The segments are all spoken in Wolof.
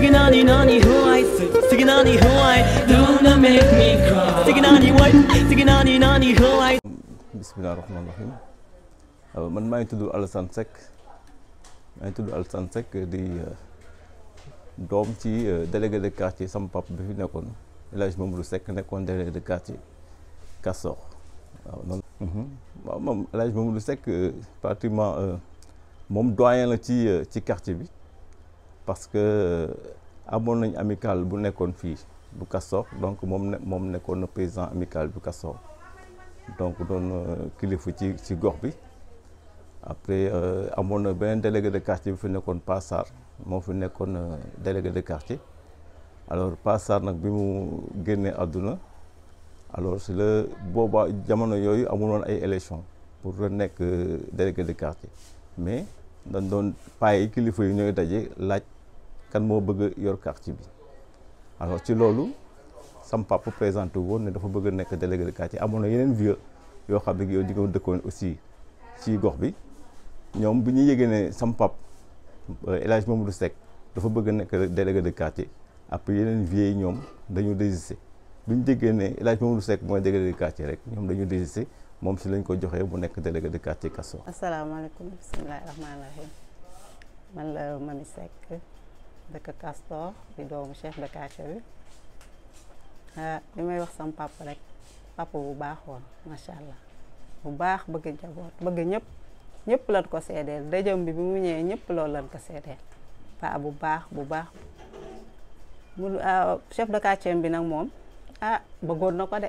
Siginani nani who I Siginani who I don't make me cry Siginani what Siginani nani who I Bismillah ar-Rahman ar-Rahim uh, man maa ngi tudd Alassane Seck maa ngi tudd Alassane Seck di uh, doom ci uh, délégué de quartier sama pap bi fi nekkoon El Hadj Mamadou Seck nekkoon délégué de quartier Kassor waaw noonu mhm. waaw moom El Hadj Mamadou Seck pratiquement moom doyen la ci ci quartier bi parce que euh, amoon nañ amical bu nekkoon fii bu Castor donc moom ne moom nekkoon na président amical bu Castor donc doon euh, kilifa ci ci gox bi après euh, amoon na beneen délégué de quartier bi fi nekkoon Passar moo fi nekkoon euh, délégué de quartier alors Passar nag bi mu génnee àdduna alors si la boobaa jamono yooyu amuloon ay élection pour la nekk euh, délégué de quartier mais dañ doon paye kilifa yi ñooy daje laaj kan moo bëgg yor quartier bi alors ci loolu sam papa présenté woon ne dafa bëgg a nekk délégué de quartier amoon na yeneen vieux yoo xam ne yow di nga dëkkoon aussi ci gox bi ñoom bu ñu yëgee ne sam papa euh, El Hadj Mamadou Seck dafa bëgg a nekk délégué de quartier après yeneen vieux yi ñoom dañu désisté bi ñu déggee ne El Hadj Mamadou Seck mooy délégué de quartier rek ñoom dañu désisté moom si lañ ko joxee mu nekk délégué de quartier Kasso. asalaamaaleykum bisimilah rahmaani rahim man la Mami Seck dëkk Castor di doomu chef de quartier bi ah li may wax sama papa rek papa bu baax woon macha allah bu baax bëgg njaboot bëgg ñëpp ñëpp lan ko seedeel dëjëm bi bi mu ñëwee ñëpp loolu lan ko seedeel paa bu baax bu baax. mu ah, chef de quartier bi nag moom ah bëggoon na ko de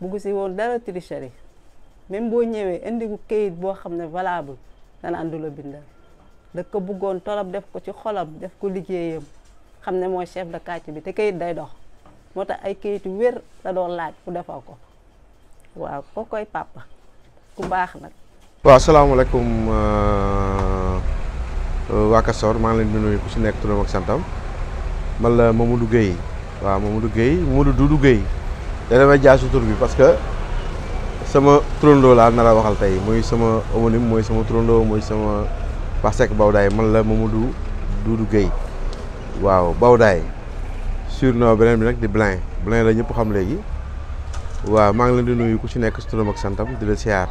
bëggu si woon dara tricherie même boo ñëwee indi ko kayit boo xam ne valable dana andu la bindal da ko bëggoon torop def ko ci xolam def ko liggéeyam xam ne mooy chef de quartier bi te kayit day dox moo tax ay kayit wér la doon laaj ku defal ko waaw koo koy papa ku baax nag waaw asalaamaaleykum euh, euh, waa Kastoor maa ngi leen di nuyu ku si nekk turam ak santam man la Mamadou Guèye waaw Mamadou Guèye Mamadou Doudou Guèye te damay jaay su tur bi parce que sama turandoo laa nar a waxal tey mooy sama homonyme mooy sama turandoo mooy sama Pasek Bawdaay man la Mamadou Doudou Guèye waaw Bawdaay surnom beneen bi nag di Blin Blin la ñëpp xam léegi waaw maa ngi leen di nuyu ku ci nekk si turam ak santam di la siyaar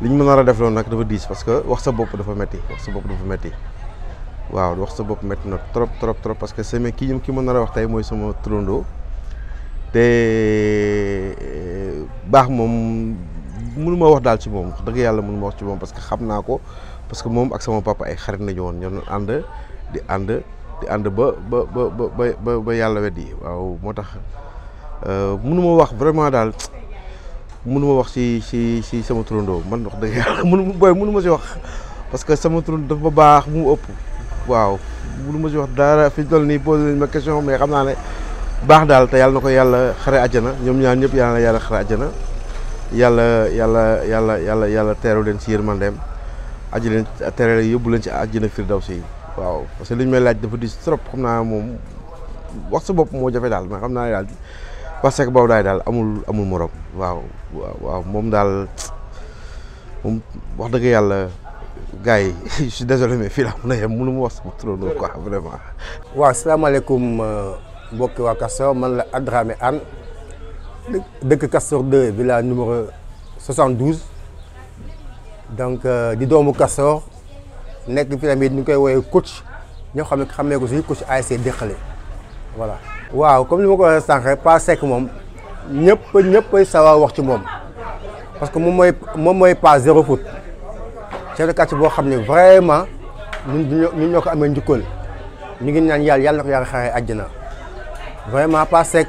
li ñu mën a def loolu nag dafa diis parce que wax sa bopp dafa metti wax sa bopp dafa metti waaw wax sa bopp metti na trop trop trop parce que semaine kii ñoom ki mën a wax tey mooy sama turandoo te eh, baax moom mënu ma wax daal ci moom wax dëgg yàlla mënu ma wax ci moom parce que xam naa ko parce que moom ak sama papa ay xarit nañu woon ñoo doon ànd di ànd. di ànd ba ba ba ba ba yàlla weddi waaw moo tax euh, mënuma wax vraiment daal mënuma wax si si si sama turandoo man wax dëgg yàlla mënu booy mënuma si wax parce que sama turandoo dafa baax mu ëpp waaw mënuma si wax dara fi toll nii posé nañ ma question mais xam naa ne baax daal te yàlla na ko yàlla xare àjjana ñoom ñaar ñëpp yàlla na yàlla xare àjjana yàlla yàlla yàlla yàlla yàlla teeru leen si yërmandeem aji leen tere yóbbu leen ci àjjana firdawsi waaw parce que li ñu may laaj dafa diis trop xam naa moom wax sa bopp moo jafe daal mais xam naa ne daal parce que boobu daay daal amul amul morom waaw waaw waaw moom daal moom wax dëgg yàlla gars yi je suis désolé mais fii laa mën a yem mënu ma wax sama turandoo quoi vraiment. waaw salaamaaleykum mbokki waa Castor man la Adramé Anne dëkk Castor 2 villa numéro 72. donc euh, di doomu Kastoor nekk fi tamit ñu koy woowee coach ñoo xam ne xamee ko si coach ASC Dexële voilà. waaw comme ni ma ko waxee sànq Pa Seck moom ñëpp ñëppay sawar wax ci moom parce que moom mooy moom mooy Pa Zéro Foot chef de quartier boo xam ne vraiment ñun ñun ñoo ko amee njukkal ñu ngi ñaan yàlla yàlla na ko yàlla xaaree àjjana vraiment Pa Seck.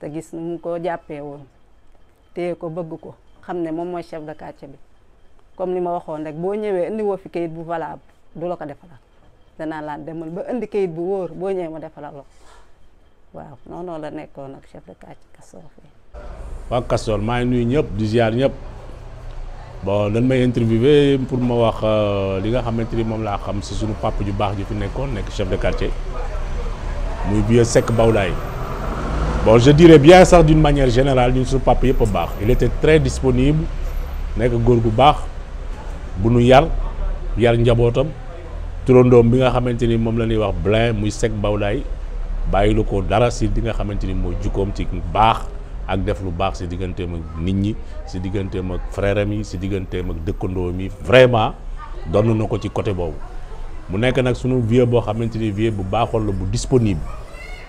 te gis nu mu ko jàppee woon téye ko bëgg ko xam ne moom mooy chef de quartier bi comme ni ma waxoon rek boo ñëwee indi woo fi kayit bu valable du la ko defalal danaa laa demal ba indi kayit bu wóor boo ñëwee ma defalal la waaw noonu la nekkoon ak chef de quartier Castor fii. waa Castor maa ngi nuyu ñëpp di ziar ñëpp. bon dañ may interviewé pour ma wax euh, li nga xamante ni moom laa xam si suñu papa ju baax ju fi nekkoon nekk chef de quartier muy vieux Seck Bawlaay bon je dirais bien sax d'une manière générale ñun suñu papa yëpp a baax il était très disponible nekk góor gu baax bu nu yar yar njabootam turandoom bi nga xamante ni moom la ñuy wax Blin muy Seck Bawlaay bàyyi lu ko dara si di nga xamante ni mooy jukkoom ci baax ak def lu baax si digganteem ak nit ñi si digganteem ak frère yi si digganteem ak dëkkandoo mi vraiment donn na ko ci côté boobu mu nekk nag sunu vieux boo xamante ni vieux bu baaxoon la bu disponible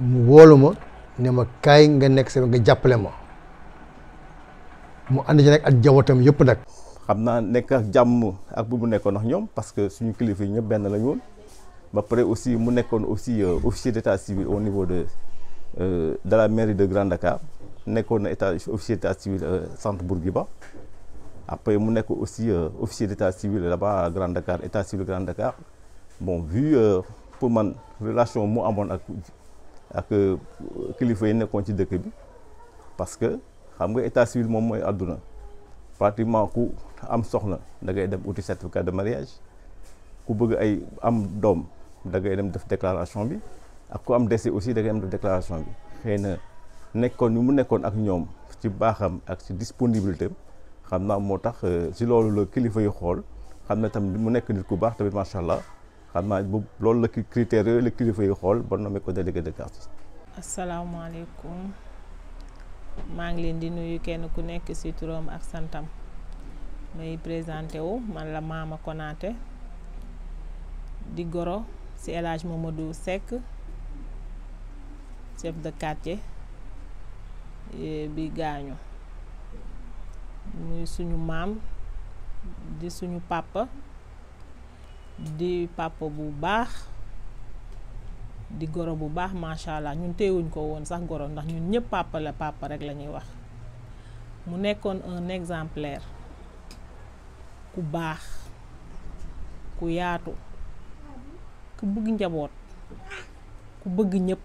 mu woolu ma ne ma kaay nga nekk sa nga jàppale ma mu ànd ci nag ak jawatam yëpp nag. xam naa nekk ak jàmm ak bu mu nekkoon ak ñoom parce que suñu kilifa yi ñëpp benn la ñu woon ba pare aussi mu nekkoon aussi euh, officier d'état civil au niveau de euh, de la mairie de Grand Dakar nekkoon na état officier d'état civil euh, centre Bourguiba après mu nekk aussi officier d'état civil là-bas à Grand Dakar état civil Grand Dakar bon vu. pour man relation mu amoon ak ak euh, kilifa yi nekkoon ci dëkk bi parce que xam nga état civil moom mooy àdduna pratiquement ku am soxna da ngay dem uti certificat de mariage ku bëgg ay am doom da ngay dem def déclaration bi ak ku am décès aussi da ngay dem def déclaration bi xëy na nekkoon ni mu nekkoon ak ñoom ci baaxam ak ci disponibilité xam naa moo tax euh, ci loolu la kilifa yi xool xam na tamit mu nekk nit ku baax tamit macha allah. xam naa bu loolu la critères yooyu la kilifa yi xool ba nommé ko délégué de quartier. asalaamaaleykum maa ngi leen di nuyu kenn ku nekk ci turam ak santam may présenté wu man la Mama Konaté di goro ci El Hadj Mamadou Seck chef de quartier eh, bi gaañu muy suñu maam di suñu papa. di papa bu baax di goro bu baax macha allah ñun téyewuñ ko woon sax goro ndax ñun ñëpp papa la papa rek la ñuy wax mu nekkoon un exemplaire ku baax ku yaatu ku bëgg njaboot ku bëgg ñëpp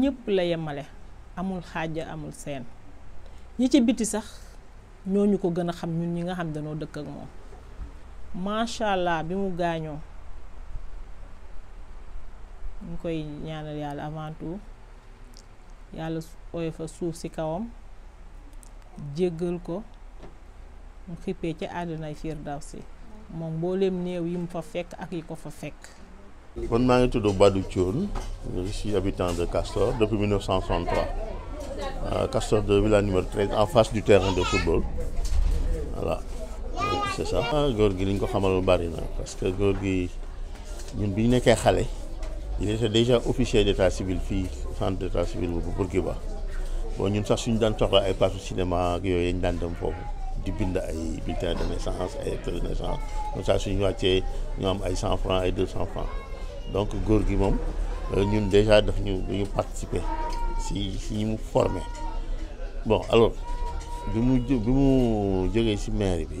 ñëpp la yemale amul xaaja amul seen ñi ci biti sax ñoo ñu ko gën a xam ñun ñi nga xam dañoo dëkk ak moom macha allah bi mu gaañoo ñu koy ñaanal yàlla avant tout yàlla ooy fa suuf si kawam jéggal ko mu xippee ci àdduna si moom mbooleem néew yi mu fa fekk ak yi ko fa fekk kon maa ngi tudd Badou Thion je suis habitant de Castor depuis 1963 euh, Castor de villa numéro 13 en face du terrain de football voilà donc c'est ça. Ah, góor gi li ñu ko xamal bari na parce que góor gi ñun bi ñu nekkee xale il était déjà officier d'état civil fii centre d'état civil bu Bourguiba bon ñun sax suñu daan soxla ay papiers cinéma ak yooyu dañ daan dem foofu di bind ay bulletin de naissance ay acte de naissance comme ça suñu wàccee ñu am ay cent franc ay deux cent franc donc góor gi moom euh, ñun déjà daf ñu dañu participer si si ñi mu formé bon alors bi mu bi mu jógee si maire bi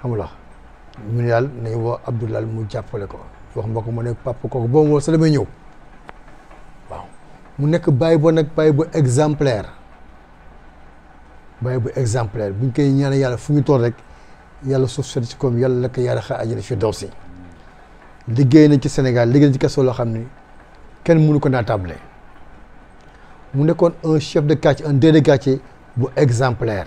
xam nga ñu ne daal nañ woo Abdoulaye mu jàppale ko wax mbokk mu ne papa kooku boo ma woo sa damay ñëw waaw mu nekk bàyyi ba nag bàyyi ba exemplaire bàyyi ba exemplaire buñ koy ñaan yàlla fu ñu toll rek yàlla suuf sedd ci koom yàlla la ko yàlla xaar àjjana fi daw si liggéey nañ ci Sénégal liggéey ci kaso loo xam ni kenn mënu ko naa table mu nekkoon un chef de quartier un délégué de quartier bu exemplaire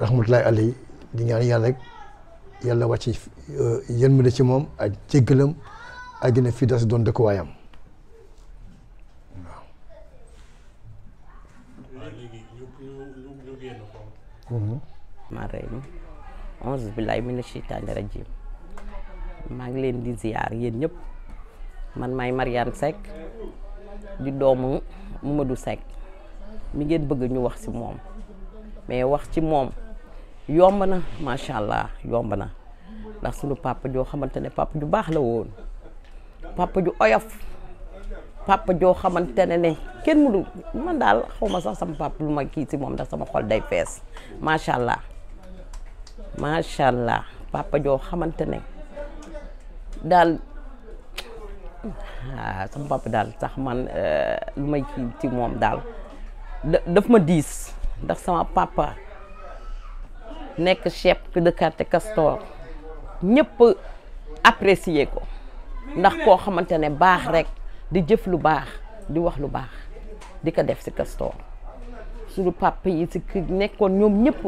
rahmatullahi alayhi di ñaan yàlla rek yàlla wàcc euh, yërmande ci moom ak jéggalam ak gën a fi das doon dëkkuwaayam waaw. maa rey nu onze billahi mina sheytaani rajim maa ngi leen di ziar yéen ñëpp man maay Mariane Seck di doomu Mamadou Seck mi ngeen bëgg ñu wax si moom mais wax ci moom yomb na macha allah yomb na ndax sunu papa joo xamante ne papa ju baax la woon papa ju oyof papa joo xamante ne ne kenn mënu man daal xaw ma sax sama papa lu ma kii si moom ndax sama xol day fees macha allah macha allah papa joo xamante ne daal. ah sama papa daal sax man euh, lu may ci ci moom daal daf ma diis ndax sama papa nekk chef de quartier Castor ñëpp apprécier ko ndax koo xamante ne baax rek di jëf lu baax di wax lu baax di ko def si Castor suñu papa yi si nekkoon ñoom ñëpp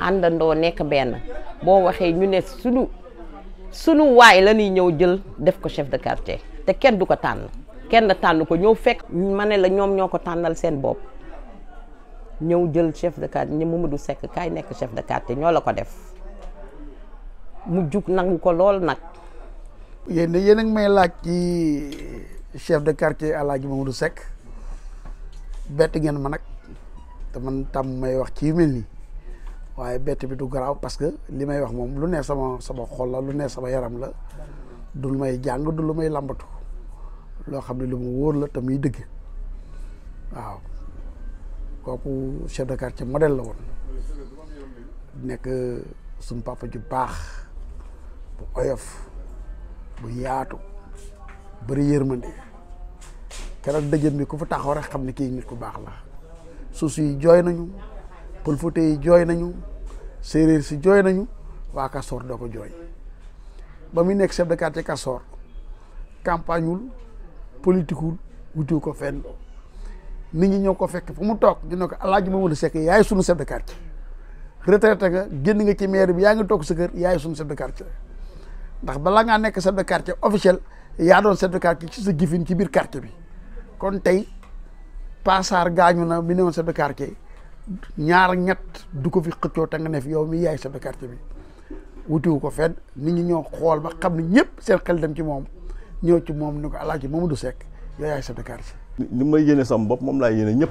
àndandoo nekk benn boo waxee ñu ne suñu sunu waay la ñuy ñëw jël def ko chef de quartier te kenn du ko tànn kenn tànn ko ñëw fekk ma ne la ñoom ñoo ko tànnal seen bopp ñëw jël chef de quartier ñi Mamadou Seck kaay nekk chef de quartier ñoo la ko def mu jug nangu ko lool nag yéen yéen a ngi may laaj ci chef de quartier Alaaji Mamadou Seck bett ngeen ma nag te man tam may wax ci yu mel nii waaye bett bi du garaaw parce que li may wax moom lu ne sama sama xol la lu ne sama yaram la du lu may jàng du lu may làmbatu loo xam ne lu mu wóor la te muy dëgg waaw kooku chef de quartier modèle la woon nekk suñu papa ju baax bu oyof bu yaatu bëri yërmande keroog dëjëm bi ku fa taxaw rek xam ne kii nit ku baax la suus yi jooy nañu pël Fuuta yi jooy nañu séeréer si jooy nañu waa Kasoor doo ko jooy ba muy nekk chef de quartier Kasoor campagne wul politique wul wutiwu ko fenn nit ñi ñoo ko fekk fu mu toog ñu ne ko Alaaji Mamadou Seck yaay sunu chef de quartier retraité nga génn nga ci maire bi yaa ngi toog sa kër yaay sunu chef de quartier ndax balaa ngaa nekk chef de quartier officiel yaa doon chef de quartier ci sa gifin ci biir quartier bi kon tey Pasar gaañu na bi ne woon chef de quartier ñaar ñett du ko fi xëccoo te nga ne fi yow mi yaay chef de quartier bi wutiwu ko fenn nit ñi ñoo xool ba xam ne ñëpp seen xel dem ci moom ñëw ci moom ni ko alaaji Mamadou Seck yow yaay chef de quartier. li may yéene sama bopp moom laay yéene ñëpp.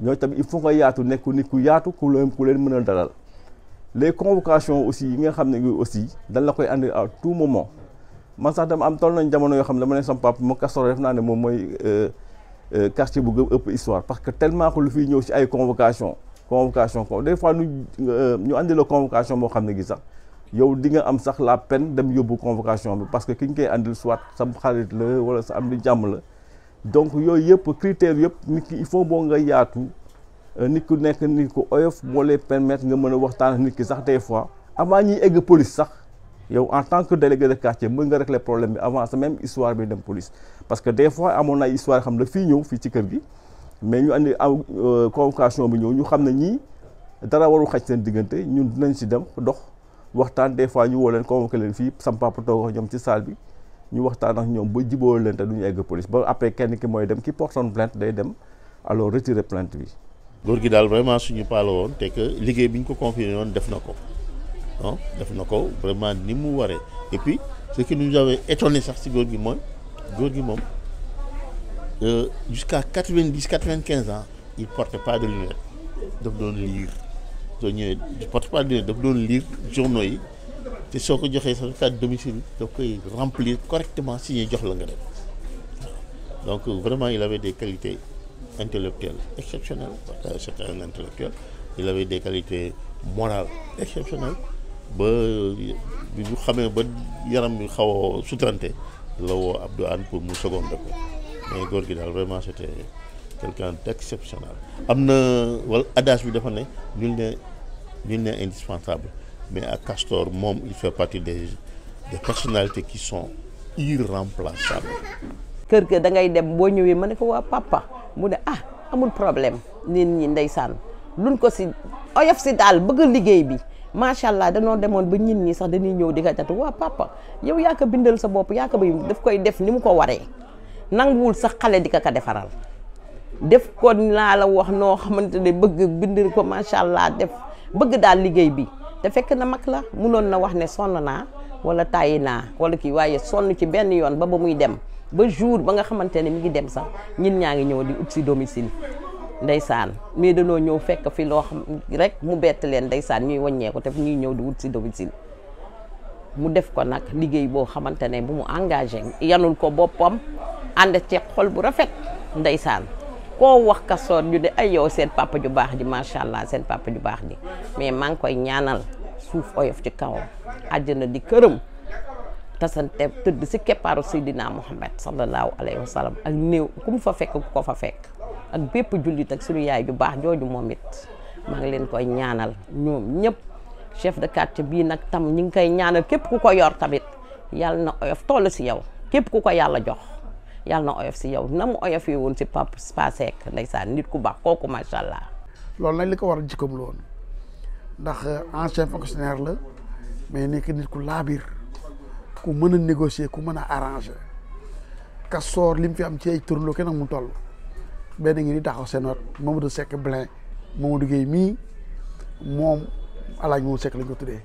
ñooñu tamit il faut nga yaatu nekk nit ku yaatu ku leen ku leen mën a dalal les convocations aussi yi nga xam ne aussi dañ la koy andi à tout moment man sax dama am toll nañ jamono yoo xam ne dama ne sama papa ma Castor def naa ne moom mooy euh, euh, quartier bu gën ëpp histoire parce que tellement que lu fiy ñëw si ay convocation convocation des fois ñu euh, ñu andi la convocation boo xam ne gi sax yow di nga am sax la peine dem yóbbu convocation bi parce que ki ñu koy andil soit sa xarit la wala sa am di jàmm la donc yooyu yëpp critères yëpp nit ki il faut boo nga yaatu euh, nit ku nekk nit ku oyof moo lay permettre nga mën a waxtaan nit ki sax des fois avant ñuy egg police sax yow en tant que délégué de quartier mën nga régler problème bi avant sa même histoire bi dem police parce que des fois amoon na ay histoire xam ne fii ñëw fii ci kër gi mais ñu andi aw euh, convocation bi ñëw ñu xam ne ñii dara warul xaj seen diggante ñun dinañ si dem dox waxtaan des fois ñu woo leen convoqué leen fii sam papa toog ak ñoom ci salle bi ñu waxtaan ak ñoom ba jiboo leen te duñu egg police ba après kenn ki mooy dem ki portoon plainte day dem alors retirer plainte bi. góor gi daal vraiment suñu paala woon te que liggéey bi ñu ko confié woon def na ko ah def na ko vraiment ni mu waree et puis ce qui nous avait étonné sax si góor gi mooy góor gi moom euh, jusqu'à quatre-vingt-dix quatre-vingt-quinze ans. il portait pas de lunettes daf doon lire soo ñëwee il portait pas de lunettes daf doon lire journaux yi te soo ko joxee sa carte domicile daf koy remplir correctement signé jox la nga dem donc vraiment il avait des qualités intellectuelles exceptionnelles parce que c'était un intellectuel il avait des qualités morales exceptionnelles ba bi ñu xamee ba yaram bi xaw a sutrante la woo Abdou Anne pour mu seconde ko mais góor gi daal vraiment c'était quelqu'un d'exceptionnel am na wala adage bi dafa ne nul n'est nul n'est indispensable mais à Castor moom il fait partie des des personnalités qui sont irremplaçables. kër ga da ngay dem boo ñëwee ma ne ko waa papa mu ne ah amul problème nit ñi ndeysaan luñ ko si oyof si daal bëgg liggéey bi macha allah danoo demoon ba ñin ñi sax dañuy ñëw di ko jatu waa papa yow yaa ko bindal sa bopp yaa ko bay daf koy def ni mu ko waree. nanguwul sax xale di ko ko defaral def ko laa la wax noo xamante ne bëgg bindir ko macha allah def bëgg daal liggéey bi te fekk na mag la munoon na wax ne sonn naa wala tàyyi naa wala kii waaye sonn ci benn yoon ba ba muy dem ba jour ba nga xamante ne mi ngi dem sax ñin ñaa ngi ñëw di ut si domicile ndeysaan mais danoo ñëw fekk fi loo xam rek mu bett leen ndeysaan ñuy wàññeeku te ñuy ñëw di wut si domicile mu def ko nag liggéey boo xamante ne bu mu engagé yanul ko boppam ànd ci xol bu rafet ndeysaan koo wax kasoor ñu ne ay yow seen papa ju baax ji macha allah seen papa ju baax ji mais maa ngi koy ñaanal suuf oyof ci kawam àjjana di këram tasante tëdd si keppaaru Seydina Muhammad sallallahu alayhi wa sallam ak néew ku mu fa fekk ku ko fa fekk ak bépp jullit ak suñu yaay ju baax jooju moom it maa ngi leen koy ñaanal ñoom ñëpp chef de quartier bii nag tam ñu ngi koy ñaanal képp ku ko yor tamit yàlla na oyof toll si yow képp ku ko yàlla jox yàlla na oyof si yow na mu oyof yi woon si pap pasek ndeysaan nit ku baax kooku macha allah. loolu nag li ko waral jikkoom la woon ndax ancien fonctionnaire la mais nekk nit ku laabir ku mën a négocier ku mën a arranger kasoor li mu fi am ci ay turlo kenn mu toll benn ngi di taxaw seen wat Mamadou Seck Blin Mamadou Gueye mii moom alaaj moom Seck lañ ko tuddee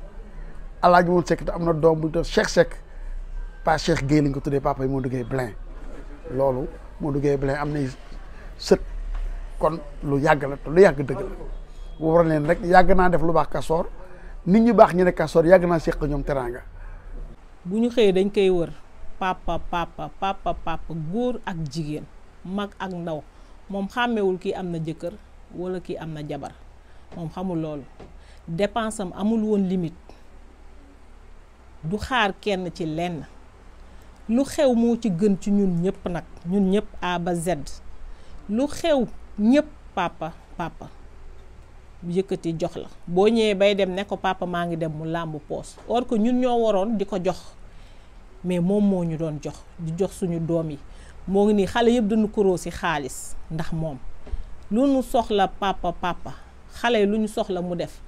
alaaj moom Seck te am na doom bu ñu tuddee Cheikh Seck pas Cheikh Gueye lañ ko tuddee papa yi Mamadou Gueye Blin loolu Mamadou Gueye Blin am nay sët kon lu yàgg la te lu yàgg dëgg la war leen rek yàgg naa def lu baax kasoor nit ñu baax ñu ne kasoor yàgg naa seq ñoom teraanga bu ñu xëyee dañ koy wër papa papa papa papa góor ak jigéen mag ak ndaw moom xàmmewul kii am na jëkkër wala kii am na jabar moom xamul loolu dépense am amul woon limite du xaar kenn ci lenn lu xew moo ci gën ci ñun ñëpp nag ñun ñëpp A ba Z lu xew ñëpp papa papa yëkkati jox la boo ñëwee bay dem ne ko papa maa ngi dem mu làmb poos or que ñun ñoo waroon di ko jox mais moom moo ñu doon jox di jox suñu doom yi moo ngi nii xale yëpp dañu kuroo si xaalis ndax moom lu ñu soxla papa papa xale lu ñu soxla mu def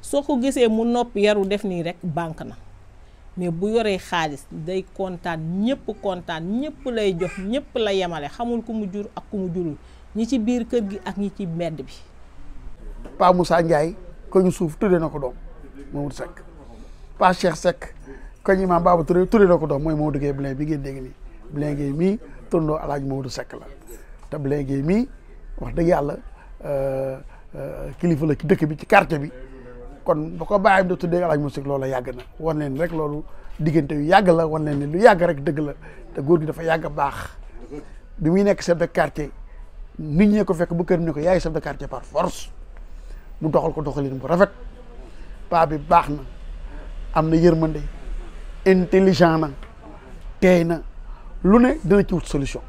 soo ko gisee mu nopp yaru def nii rek banque na mais bu yoree xaalis day kontaan ñëpp kontaan ñëpp lay jox ñëpp la yemale xamul ku mu jur ak ku mu jurul ñi ci biir kër gi ak ñi ci mbedd bi. Pa Moussa Ndiaye ko ñu suuf tuddee na ko doom Mamadou Seck Pa Cheikh Seck ko ñu maam Baba Touré tuddee na ko doom mooy Mamadou Gueye Blin bi ngeen dégg nii Blin Gueye mii turandoo El Hadj Mamadou Seck la te Blin Gueye mii wax dëgg yàlla euh, euh, kilifa la ci dëkk bi ci quartier bi kon ba ko bàyyam da tuddee El Hadj Mamadou Seck loolu yàgg na wan leen rek loolu diggante yu yàgg la wan leen ne lu yàgg rek dëgg la te góor gi dafa yàgg baax. bi muy nekk chef de quartier nit ñee ko fekk ba kër ne ko yaay chef de quartier par force mu doxal ko doxalin bu rafet paa bi baax na am na yërmande intelligent na teey na lu ne dina ci wut solution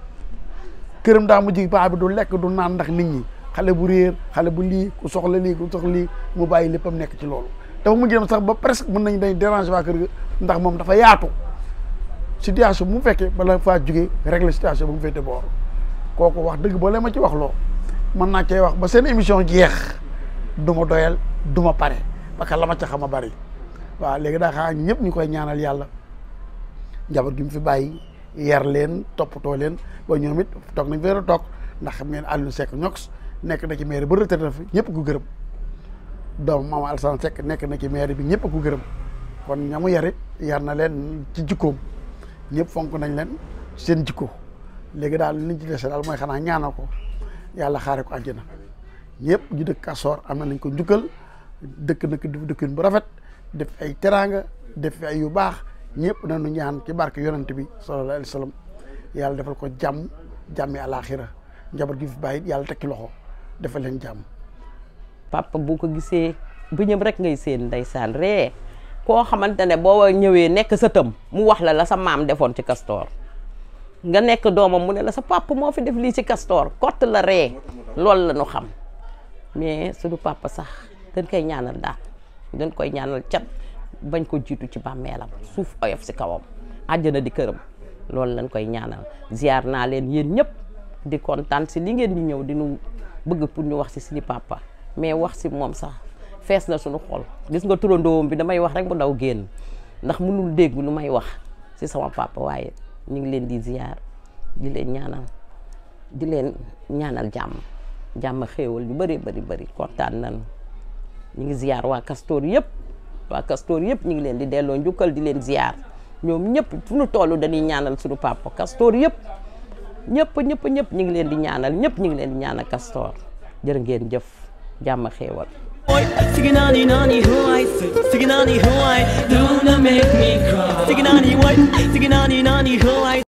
këram daa mujj paa bi du lekk du naan ndax nit ñi xale bu réer xale bu lii ku soxla lii ku soxla lii mu bàyyi léppam nekk ci loolu dafa mujj dem sax ba presque mën nañ day déranger waa kër ga ndax moom dafa yaatu situation bu mu fekkee bala faa jugee régler situation bu mu féete boor kooku wax dëgg ba la ma ci wax loo mën naa cee wax ba seen émission jeex du ma doyal du ma pare parce que la ma ca xam a bari waaw léegi daa xaa ñëpp ñu koy ñaanal yàlla njaboot gi mu fi bàyyi yar leen toppatoo leen ba ñoom it toog nañ fa toog ndax xam ngeen Alioune Seck ñox nekk na ci maire ba retraité fi ñëpp ko gërëm doom Mame Alassane Seck nekk na ci maire bi ñëpp ko gërëm kon ñamu yarit yar na leen ci jikkoom ñëpp fonk nañ leen seen jikko léegi daal liñ ci dese daal mooy xanaa ñaanal ko yàlla xaare ko àjjana ñëpp ñu dëkk Kastoor am na nañ ko njukkal dëkk nag def dëkkin bu rafet def ay teraanga def ay yu baax ñëpp nañu ñaan ci barke yonent bi sallallahu alayhi wa sallam yàlla defal ko jàmm jàmmi àlaaxira njaboot gi fi bàyyi yàlla tekki loxo defal leen jàmm. papa bu ko gisee bëñam rek ngay seen ndeysaan ree koo xamante ne boo ñëwee nekk sa tëm mu wax la la sa maam defoon ci kastoor nga nekk doomam mu ne la sa papa moo fi def lii ci kastoor kott la ree loolu la ñu xam. mais suñu papa sax dañ koy ñaanal daal dañ koy ñaanal cat bañ ko jiitu ci bàmmeelam suuf oyof si kawam àjjana di këram loolu lañ koy ñaanal ziar naa leen yéen ñëpp di kontaan si li ngeen di ñëw di nu bëgg pour ñu wax si suñu papa mais wax si moom sax fees na suñu xol gis nga turandoom bi damay wax rek mu daw génn ndax mënul dégg lu may wax si sama papa waaye ñu ngi leen di ziar di leen ñaanal. di leen ñaanal jàmm jàmm xéewal yu bari bari bari kontaan nañu ñu ngi ziar waa Castor yëpp waa Castor yëpp ñu ngi leen di delloo njukkal di leen ziar ñoom ñëpp fu nu toll dañuy ñaanal suñu papa Castor yëpp ñëpp ñëpp ñëpp ñu ngi leen di ñaanal ñëpp ñu ngi leen di ñaanal Castor jërë ngeen jëf jàmm xéewal Signani nani who I say Signani who I Don't make me cry Signani what Signani nani who I